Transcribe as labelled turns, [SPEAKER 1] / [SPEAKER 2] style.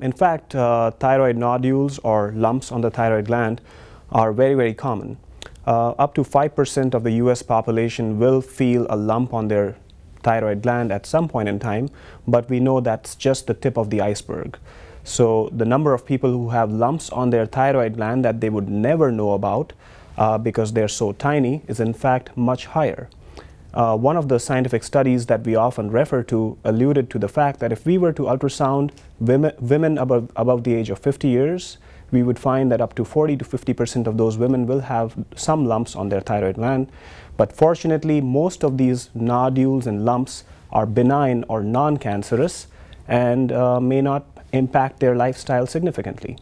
[SPEAKER 1] in fact, uh, thyroid nodules or lumps on the thyroid gland are very, very common. Uh, up to 5% of the US population will feel a lump on their thyroid gland at some point in time, but we know that's just the tip of the iceberg. So the number of people who have lumps on their thyroid gland that they would never know about uh, because they're so tiny is in fact much higher. Uh, one of the scientific studies that we often refer to alluded to the fact that if we were to ultrasound women, women above, above the age of 50 years, we would find that up to 40 to 50 percent of those women will have some lumps on their thyroid gland. But fortunately, most of these nodules and lumps are benign or non-cancerous and uh, may not impact their lifestyle significantly.